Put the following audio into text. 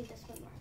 see this one more.